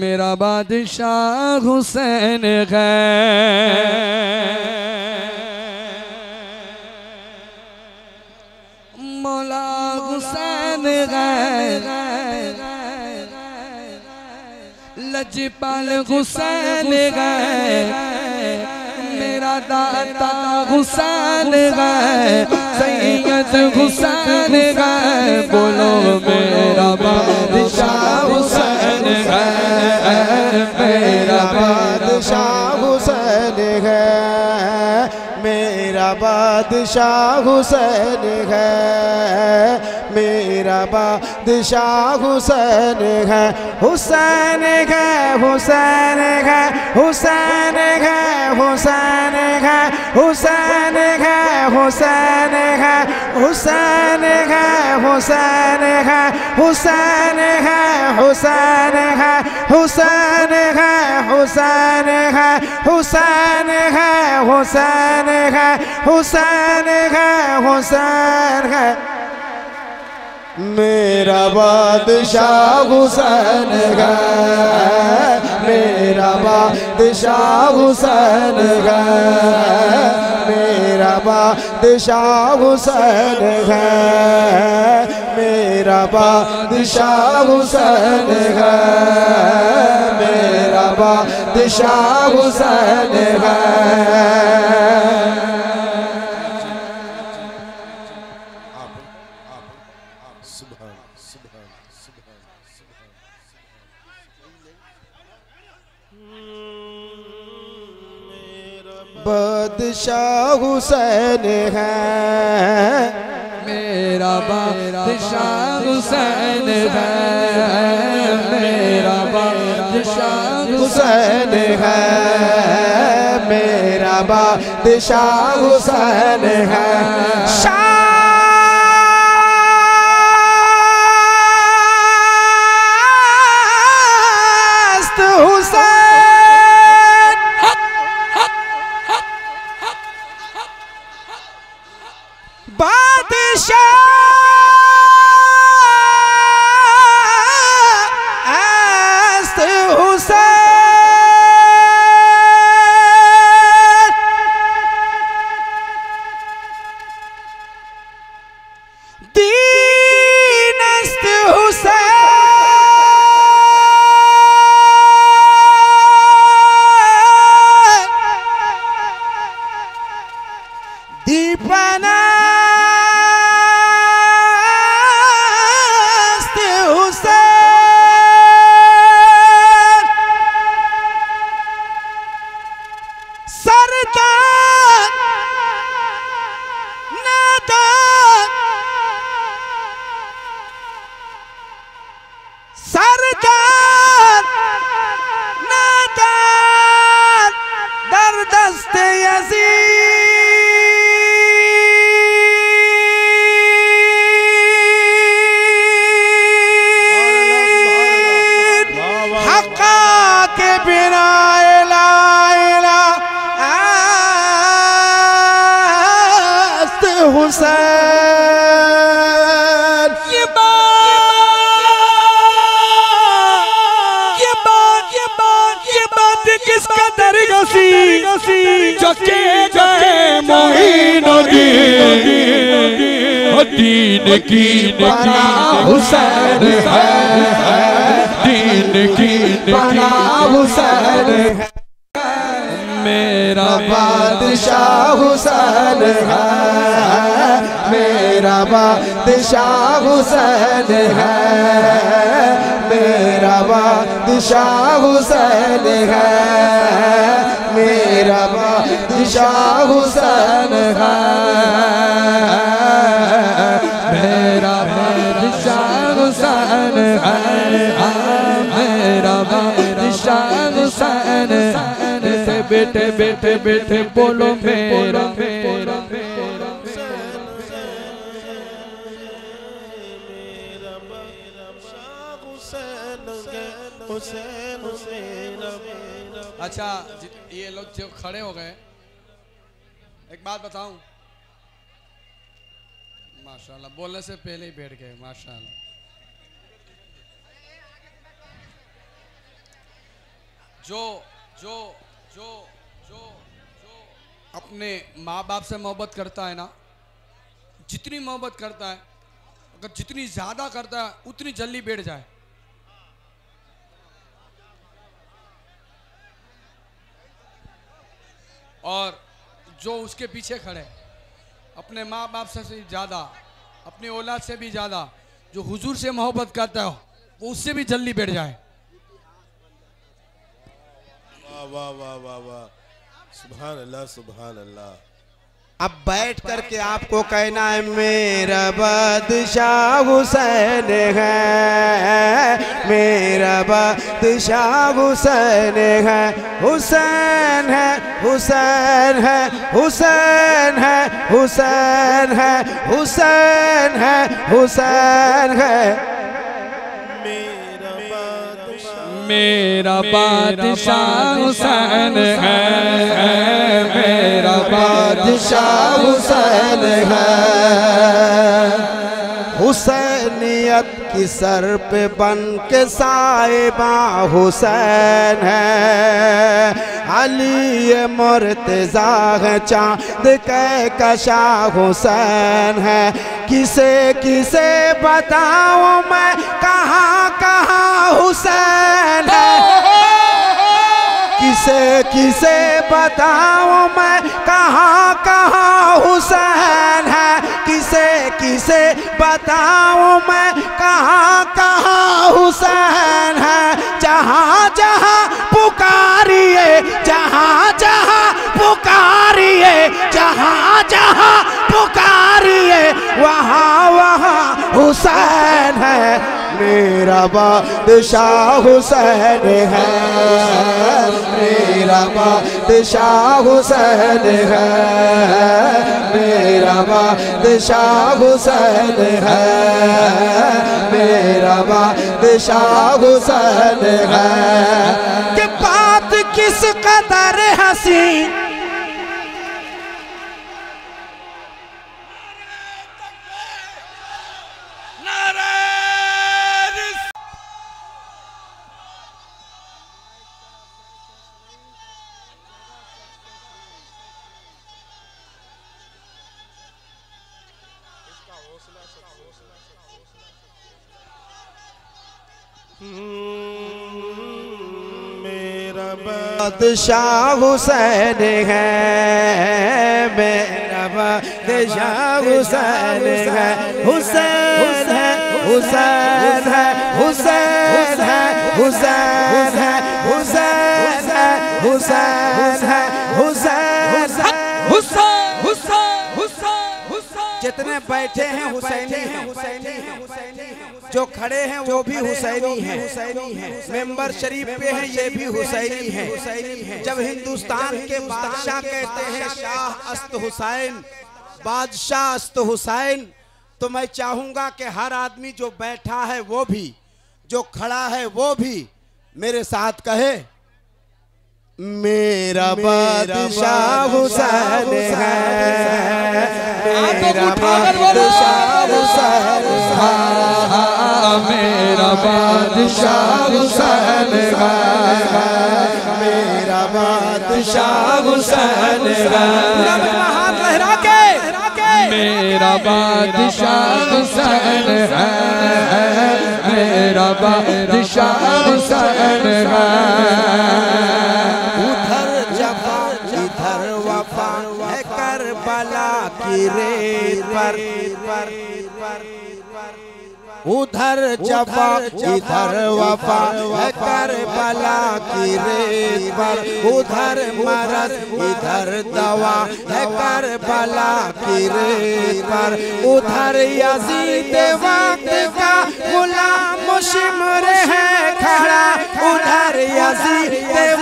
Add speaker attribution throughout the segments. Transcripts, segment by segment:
Speaker 1: मेरा बादशाह हुसैन है मौला हुसैन लजपाल हुसैन गए मेरा दाता हुसैन गए सैयद हुसैन गए बोलो मेरा बादशाह हुसैन है। मेरा
Speaker 2: बादशाह हुसैन है। मेरा बादशाह हुसैन है। मेरा बादशाह हुसैन है। हुसैन है हुसैन है हुसैन है हुसैन है हुसैन है। हुसैन है हुसैन है हुसैन है हुसैन है हुसैन है हुसैन है हुसैन है हुसैन है हुसैन है हुसैन है हुसैन है मेरा बादशाह हुसैन है मेरा बादशाह हुसैन है बादशाह हुसैन है। मेरा बादशाह हुसैन है। मेरा बादशाह हुसैन है। बादशाह हुसैन है।
Speaker 1: मेरा बादशाह हुसैन है। मेरा बादशाह
Speaker 2: हुसैन है। मेरा बादशाह हुसैन है। शास्त हुसैन।
Speaker 1: ये बात ये बात ये बात ये बात किस कदर गसी? चके गए मोहिनुद्दीन दीन की बना हुसैन है दीन की बना हुसैन है। मेरा
Speaker 2: बादशाह हुसैन है। मेरा बादशाह हुसैन है। मेरा बादशाह हुसैन है। मेरा बादशाह हुसैन है।
Speaker 1: बैठे बैठे बोलो मेरा। अच्छा ये लोग जो खड़े हो गए, एक बात बताऊँ? माशाल्लाह, बोलने से पहले ही बैठ गए, माशाल्लाह। जो जो जो जो अपने माँ बाप से मोहब्बत करता है ना, जितनी मोहब्बत करता है, अगर जितनी ज़्यादा करता है, उतनी जल्दी बैठ जाए। और जो उसके पीछे खड़े, अपने माँ बाप से से ज़्यादा, अपनी औलाद से भी ज़्यादा, जो हुजूर से मोहब्बत करता है, वो उससे भी जल्दी बैठ जाए।
Speaker 3: वाह वाह वाह वाह वाह। सुभान अल्लाह सुभान अल्लाह
Speaker 2: अब बैठ करके आपको कहना है मेरा बादशाह हुसैन है। मेरा बादशाह हुसैन है। हुसैन है हुसैन है हुसैन है हुसैन है हुसैन है हुसैन है।
Speaker 3: मेरा बादशाह
Speaker 1: हुसैन है। मेरा
Speaker 2: बादशाह हुसैन है। हुसैनियत की सर पे बन के साहिबा हुसैन है। अली मुर्तजा है, चाँद के कशा हुसैन है। किसे किसे बताऊँ मैं? कहाँ कहाँ हुसैन है? किसे किसे बताऊँ मैं? कहाँ कहाँ हुसैन है? किसे किसे बताऊँ मैं? कहा, कहाँ हुसैन है? जहा जहा पुकारिए, जहा जहा पुकारिए, जहा जहा पुकारिए, वहाँ वहाँ हुसैन है। मेरा बादशाह हुसैन है। मेरा बादशाह हुसैन है। मेरा बादशाह हुसैन है। मेरा बादशाह हुसैन है। कि बात किस कदर हँसी? बादशाह हुसैन है। मेरा बादशाह हुसैन है। हुसैन है हुसैन है हुसैन है हुसैन है हुसैन है हुसैन है हुसैन
Speaker 1: हुसैन हुसैन
Speaker 2: जितने बैठे हैं हुसैन हैं। हुसैन हैं। जो खड़े हैं वो भी हुसैनी हैं। हुसैनी हैं। मेंबर शरीफ पे हैं ये भी हुसैनी हैं हुसैनी हैं। जब हिंदुस्तान के बादशाह कहते हैं शाह अस्त हुसैन बादशाह अस्त हुसैन तो मैं चाहूँगा कि हर आदमी जो बैठा है वो भी जो खड़ा है वो भी मेरे साथ कहे मेरा बादशाह हुसैन है। मेरा बादशाह हुसैन है।
Speaker 1: मेरा
Speaker 2: बादशाह हुसैन है। मेरा बादशाह हुसैन है। लहरा के।
Speaker 1: मेरा बादशाह हुसैन है। मेरा बादशाह हुसैन है।
Speaker 2: उधर जफा इधर वफा है करबला की रेत पर। उधर जफा इधर वफा है करबला की रेत पर। उधर मरद इधर दवा है करबला की रेत पर। उधर यजीद वक्त का गुलाम शिमर है खड़ा। उधर यजीद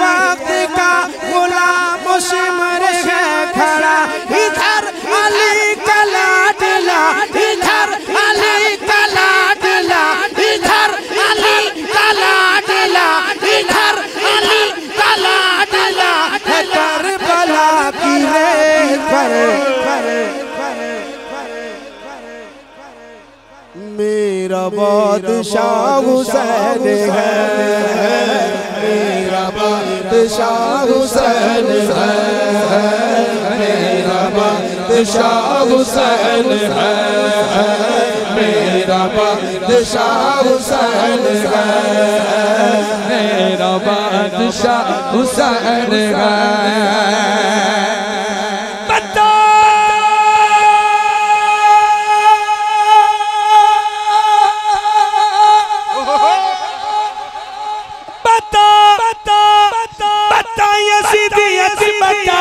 Speaker 2: वक्त का गुलाम शिमर है खड़ा। बादशाह हुसैन है मेरा बादशाह हुसैन है मेरा बादशाह हुसैन
Speaker 4: यजीदियत बता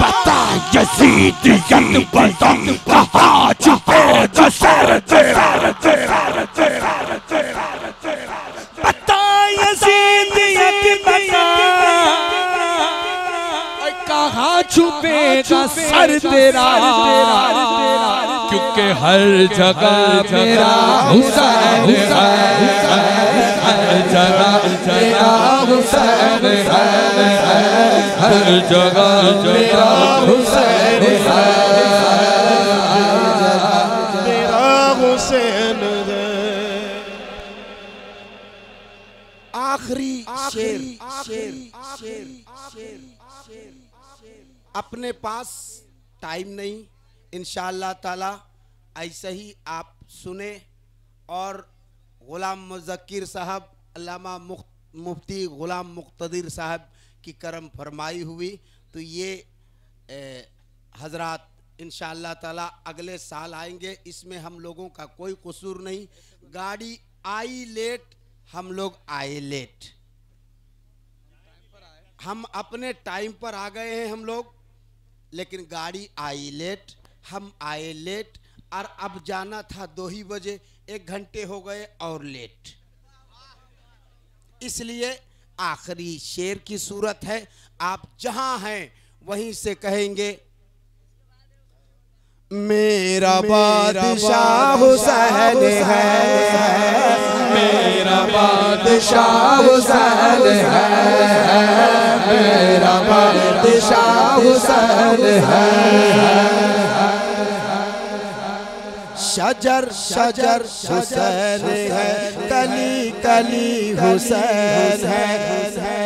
Speaker 4: बता यजीदियत बता कहाँ छुपे यजीदियत बता कहाँ छुपेगा सर तेरा क्योंकि हर जगह मेरा हुसैन है हर हर जगह हुसैन है।
Speaker 3: मेरा हुसैन
Speaker 2: आखिरी शेर शेर शेर शेर अपने पास टाइम नहीं इंशाल्लाह ताला, ऐसे ही आप सुने। और गुलाम मुजक्किर साहब अल्लामा मुफ्ती गुलाम मुख्तदिर साहब की करम फरमाई हुई। तो ये हजरात इंशाल्लाह ताला अगले साल आएँगे। इसमें हम लोगों का कोई कसूर नहीं। गाड़ी आई लेट, हम लोग आए लेट। हम अपने टाइम पर आ गए हैं हम लोग, लेकिन गाड़ी आई लेट, हम आए लेट, और अब जाना था दो ही बजे, एक घंटे हो गए और लेट। इसलिए आखिरी शेर की सूरत है आप जहाँ हैं वहीं से कहेंगे मेरा बादशाह हुसैन है। मेरा बादशाह हुसैन है। मेरा बादशाह हुसैन है। शजर शजर हुसैन है। कली कली हुसैन है।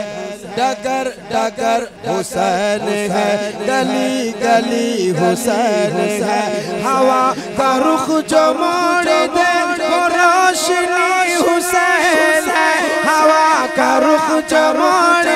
Speaker 2: डगर डगर हुसैन है। गली गली हुसैन है। हवा का रुख जो मोड़ दे रोशनी हुसैन है। हवा का रुख जो मोड़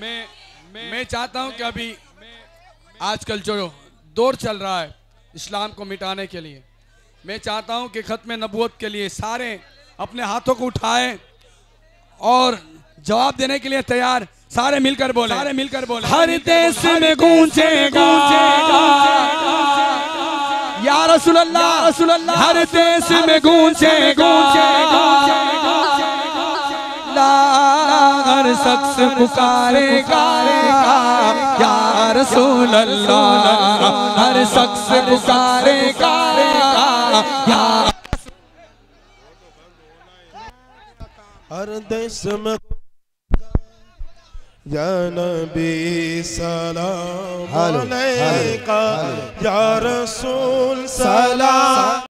Speaker 1: मैं मैं मैं चाहता हूँ कि अभी आजकल जो दौर चल रहा है इस्लाम को मिटाने के लिए मैं चाहता हूँ कि ख़त्म नबूत के लिए सारे अपने हाथों को उठाएँ और जवाब देने के लिए तैयार सारे मिलकर बोले। सारे मिलकर बोले। हर देश में गूंजेगा या रसूल अल्लाह रसूल अल्लाह हर देश में गूंजेगा हर शख्स पुकारेगा या रसूल अल्लाह हर शख्स पुकारेगा या
Speaker 3: हर देश में या नबी सलाम अलैका या रसूल सलाम